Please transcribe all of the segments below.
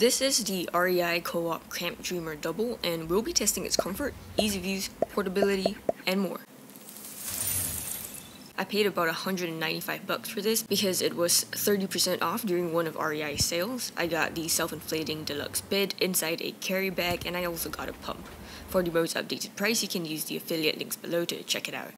This is the REI Co-op Camp Dreamer Double and we'll be testing its comfort, ease of use, portability, and more. I paid about 195 bucks for this because it was 30% off during one of REI's sales. I got the self-inflating deluxe bed inside a carry bag and I also got a pump. For the most updated price, you can use the affiliate links below to check it out.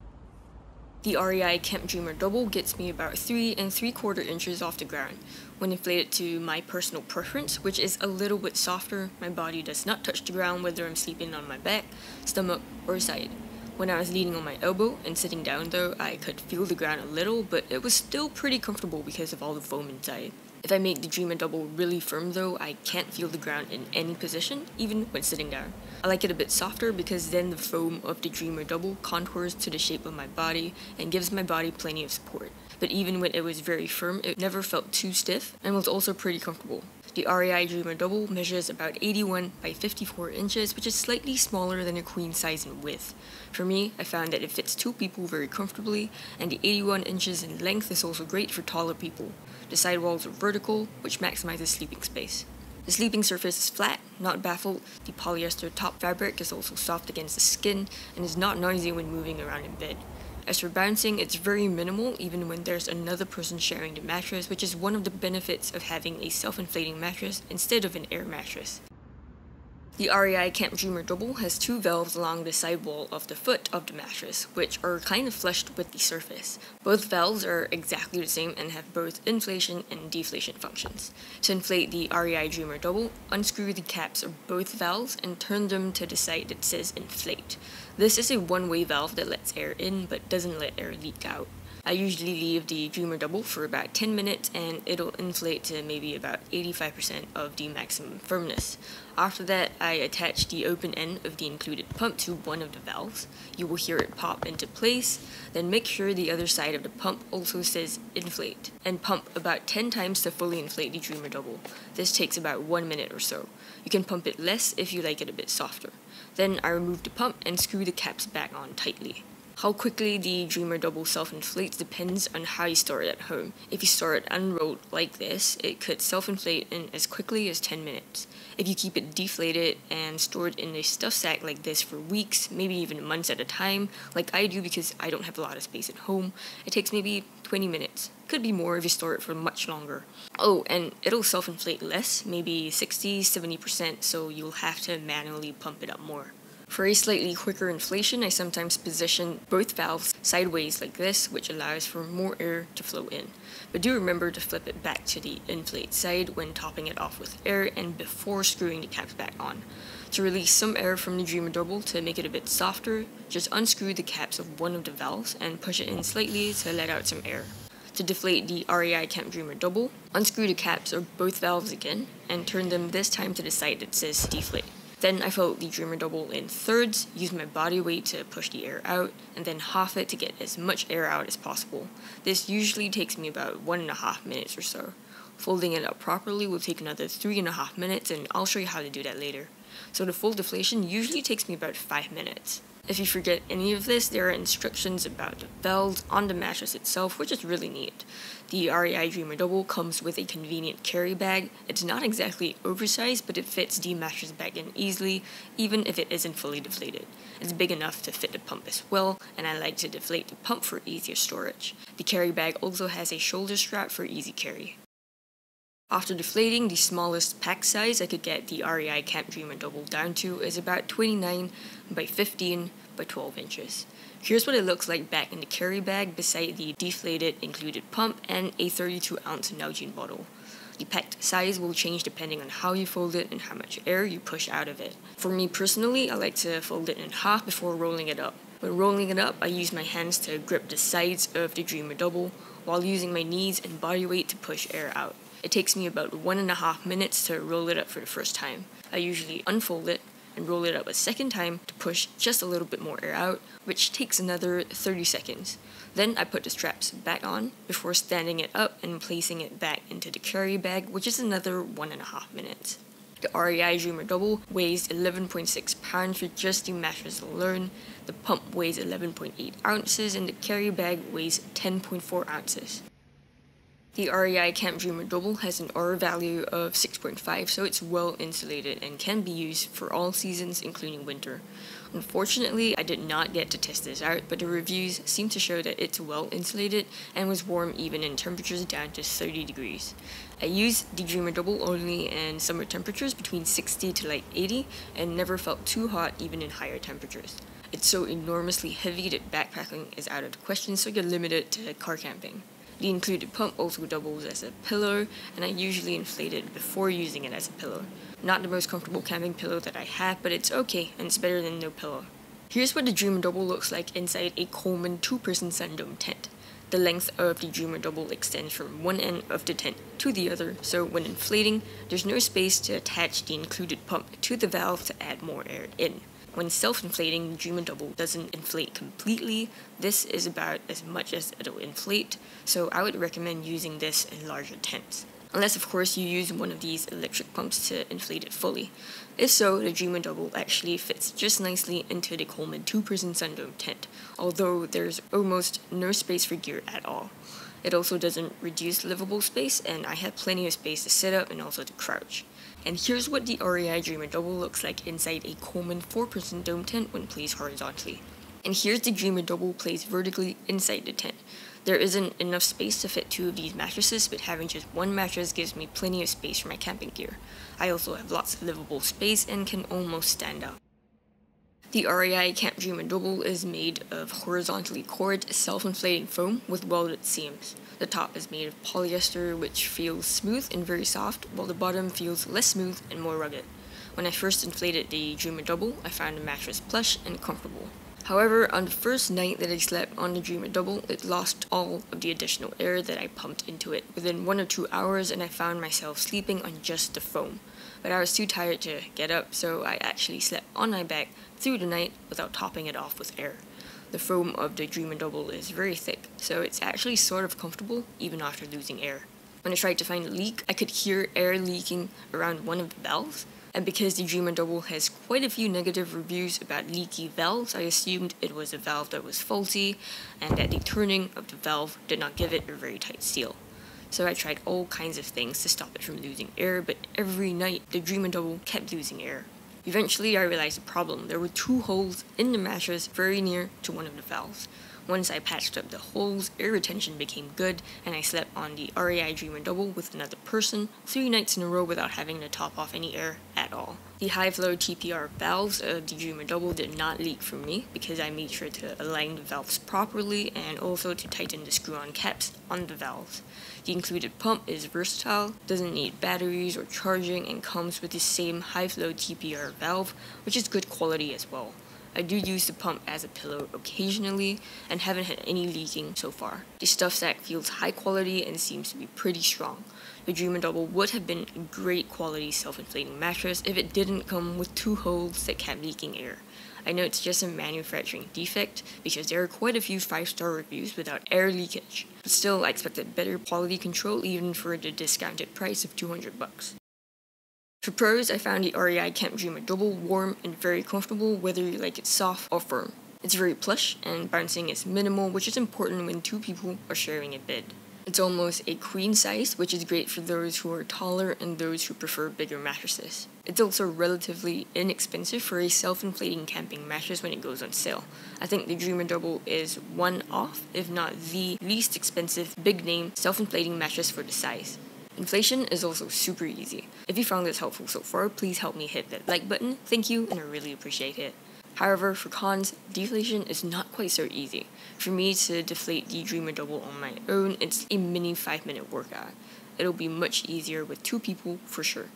The REI Camp Dreamer Double gets me about 3 and 3 quarter inches off the ground. When inflated to my personal preference, which is a little bit softer, my body does not touch the ground whether I'm sleeping on my back, stomach, or side. When I was leaning on my elbow and sitting down though, I could feel the ground a little, but it was still pretty comfortable because of all the foam inside. If I make the Dreamer Double really firm though, I can't feel the ground in any position, even when sitting down. I like it a bit softer because then the foam of the Dreamer Double contours to the shape of my body and gives my body plenty of support. But even when it was very firm, it never felt too stiff and was also pretty comfortable. The REI Dreamer Double measures about 81 by 54 inches, which is slightly smaller than a queen size in width. For me, I found that it fits two people very comfortably, and the 81 inches in length is also great for taller people. The side walls are vertical, which maximizes sleeping space. The sleeping surface is flat, not baffled. The polyester top fabric is also soft against the skin and is not noisy when moving around in bed. As for bouncing, it's very minimal even when there's another person sharing the mattress, which is one of the benefits of having a self-inflating mattress instead of an air mattress. The REI Camp Dreamer Double has two valves along the sidewall of the foot of the mattress, which are kind of flushed with the surface. Both valves are exactly the same and have both inflation and deflation functions. To inflate the REI Dreamer Double, unscrew the caps of both valves and turn them to the side that says inflate. This is a one-way valve that lets air in but doesn't let air leak out. I usually leave the Dreamer Double for about 10 minutes and it'll inflate to maybe about 85% of the maximum firmness. After that, I attach the open end of the included pump to one of the valves. You will hear it pop into place, then make sure the other side of the pump also says inflate, and pump about 10 times to fully inflate the Dreamer Double. This takes about 1 minute or so. You can pump it less if you like it a bit softer. Then I remove the pump and screw the caps back on tightly. How quickly the Dreamer Double self-inflates depends on how you store it at home. If you store it unrolled like this, it could self-inflate in as quickly as 10 minutes. If you keep it deflated and stored in a stuff sack like this for weeks, maybe even months at a time, like I do because I don't have a lot of space at home, it takes maybe 20 minutes. Could be more if you store it for much longer. Oh, and it'll self-inflate less, maybe 60-70%, so you'll have to manually pump it up more. For a slightly quicker inflation, I sometimes position both valves sideways like this, which allows for more air to flow in. But do remember to flip it back to the inflate side when topping it off with air and before screwing the caps back on. To release some air from the Dreamer Double to make it a bit softer, just unscrew the caps of one of the valves and push it in slightly to let out some air. To deflate the REI Camp Dreamer Double, unscrew the caps of both valves again and turn them this time to the side that says deflate. Then I fold the Dreamer Double in thirds, use my body weight to push the air out, and then half it to get as much air out as possible. This usually takes me about one and a half minutes or so. Folding it up properly will take another three and a half minutes, and I'll show you how to do that later. So the full deflation usually takes me about five minutes. If you forget any of this, there are instructions about the belts on the mattress itself, which is really neat. The REI Dreamer Double comes with a convenient carry bag. It's not exactly oversized, but it fits the mattress bag in easily, even if it isn't fully deflated. It's big enough to fit the pump as well, and I like to deflate the pump for easier storage. The carry bag also has a shoulder strap for easy carry. After deflating, the smallest pack size I could get the REI Camp Dreamer Double down to is about 29 by 15 by 12 inches. Here's what it looks like back in the carry bag beside the deflated included pump and a 32 ounce Nalgene bottle. The packed size will change depending on how you fold it and how much air you push out of it. For me personally, I like to fold it in half before rolling it up. When rolling it up, I use my hands to grip the sides of the Dreamer Double while using my knees and body weight to push air out. It takes me about one and a half minutes to roll it up for the first time. I usually unfold it and roll it up a second time to push just a little bit more air out, which takes another 30 seconds. Then I put the straps back on before standing it up and placing it back into the carry bag, which is another one and a half minutes. The REI Dreamer Double weighs 11.6 pounds for just the mattress alone. The pump weighs 11.8 ounces and the carry bag weighs 10.4 ounces. The REI Camp Dreamer Double has an R value of 6.5, so it's well insulated and can be used for all seasons, including winter. Unfortunately, I did not get to test this out, but the reviews seem to show that it's well insulated and was warm even in temperatures down to 30 degrees. I used the Dreamer Double only in summer temperatures between 60 to like 80 and never felt too hot even in higher temperatures. It's so enormously heavy that backpacking is out of the question, so you're limited to car camping. The included pump also doubles as a pillow, and I usually inflate it before using it as a pillow. Not the most comfortable camping pillow that I have, but it's okay, and it's better than no pillow. Here's what the Dreamer Double looks like inside a Coleman 2-person Sundome tent. The length of the Dreamer Double extends from one end of the tent to the other, so when inflating, there's no space to attach the included pump to the valve to add more air in. When self-inflating, Dreamer Double doesn't inflate completely. This is about as much as it'll inflate, so I would recommend using this in larger tents. Unless of course you use one of these electric pumps to inflate it fully. If so, the Dreamer Double actually fits just nicely into the Coleman 2-person Sundome tent, although there's almost no space for gear at all. It also doesn't reduce livable space, and I have plenty of space to sit up and also to crouch. And here's what the REI Dreamer Double looks like inside a Coleman 4-person dome tent when placed horizontally. And here's the Dreamer Double placed vertically inside the tent. There isn't enough space to fit two of these mattresses, but having just one mattress gives me plenty of space for my camping gear. I also have lots of livable space and can almost stand up. The REI Camp Dreamer Double is made of horizontally cored, self-inflating foam with welded seams. The top is made of polyester, which feels smooth and very soft, while the bottom feels less smooth and more rugged. When I first inflated the Dreamer Double, I found the mattress plush and comfortable. However, on the first night that I slept on the Dreamer Double, it lost all of the additional air that I pumped into it within one or two hours, and I found myself sleeping on just the foam. But I was too tired to get up, so I actually slept on my back through the night without topping it off with air. The foam of the Dreamer Double is very thick, so it's actually sort of comfortable even after losing air. When I tried to find a leak, I could hear air leaking around one of the valves, and because the Dreamer Double has quite a few negative reviews about leaky valves, I assumed it was a valve that was faulty and that the turning of the valve did not give it a very tight seal. So I tried all kinds of things to stop it from losing air, but every night the Dreamer Double kept losing air. Eventually I realized the problem. There were two holes in the mattress very near to one of the valves. Once I patched up the holes, air retention became good, and I slept on the REI Dreamer Double with another person three nights in a row without having to top off any air at all. The high flow TPR valves of the Dreamer Double did not leak for me because I made sure to align the valves properly and also to tighten the screw-on caps on the valves. The included pump is versatile, doesn't need batteries or charging, and comes with the same high flow TPR valve, which is good quality as well. I do use the pump as a pillow occasionally and haven't had any leaking so far. The stuff sack feels high quality and seems to be pretty strong. The Dreamer Double would have been a great quality self-inflating mattress if it didn't come with two holes that kept leaking air. I know it's just a manufacturing defect because there are quite a few 5-star reviews without air leakage, but still I expected better quality control even for the discounted price of 200 bucks. For pros, I found the REI Camp Dreamer Double warm and very comfortable whether you like it soft or firm. It's very plush and bouncing is minimal, which is important when two people are sharing a bed. It's almost a queen size, which is great for those who are taller and those who prefer bigger mattresses. It's also relatively inexpensive for a self-inflating camping mattress when it goes on sale. I think the Dreamer Double is one off, if not the least expensive big name self-inflating mattress for the size. Inflation is also super easy. If you found this helpful so far, please help me hit that like button. Thank you, and I really appreciate it. However, for cons, deflation is not quite so easy. For me to deflate the Dreamer Double on my own, it's a mini 5 minute workout. It'll be much easier with two people for sure.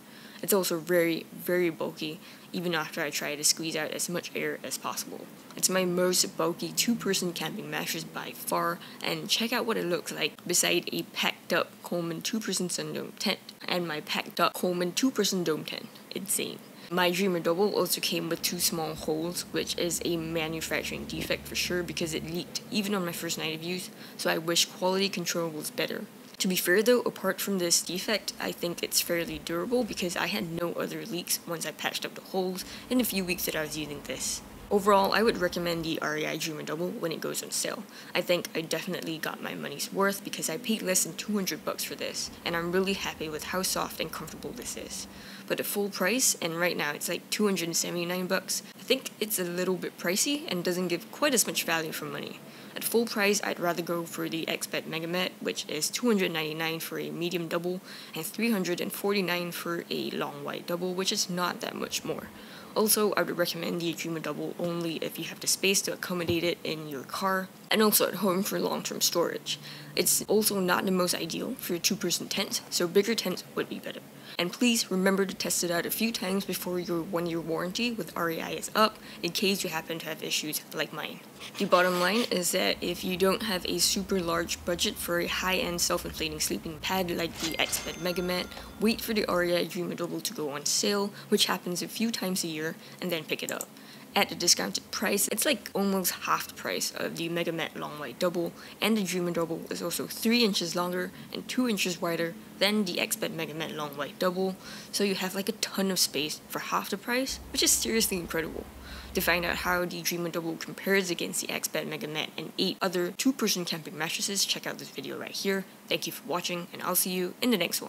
It's also very, very bulky, even after I try to squeeze out as much air as possible. It's my most bulky two-person camping mattress by far, and check out what it looks like beside a packed up Coleman two-person Sundome tent and my packed up Coleman two-person dome tent. Insane. My Dreamer Double also came with two small holes, which is a manufacturing defect for sure because it leaked even on my first night of use, so I wish quality control was better. To be fair though, apart from this defect, I think it's fairly durable because I had no other leaks once I patched up the holes in the few weeks that I was using this. Overall, I would recommend the REI Dreamer Double when it goes on sale. I think I definitely got my money's worth because I paid less than 200 bucks for this, and I'm really happy with how soft and comfortable this is. But at full price, and right now it's like 279 bucks, I think it's a little bit pricey and doesn't give quite as much value for money. At full price, I'd rather go for the Exped MegaMat, which is 299 for a medium double and 349 for a long wide double, which is not that much more. Also, I would recommend the Dreamer Double only if you have the space to accommodate it in your car and also at home for long term storage. It's also not the most ideal for a two person tent, so bigger tents would be better. And please remember to test it out a few times before your one year warranty with REI is up in case you happen to have issues like mine. The bottom line is that if you don't have a super large budget for a high end self inflating sleeping pad like the Exped MegaMat, wait for the REI Dreamer Double to go on sale, which happens a few times a year, and then pick it up at the discounted price. It's like almost half the price of the MegaMat Long Wide Double, and the Dreamer Double is also 3 inches longer and 2 inches wider than the Exped MegaMat Long Wide Double, so you have like a ton of space for half the price, which is seriously incredible. To find out how the Dreamer Double compares against the Exped MegaMat and 8 other 2-person camping mattresses, check out this video right here. Thank you for watching, and I'll see you in the next one.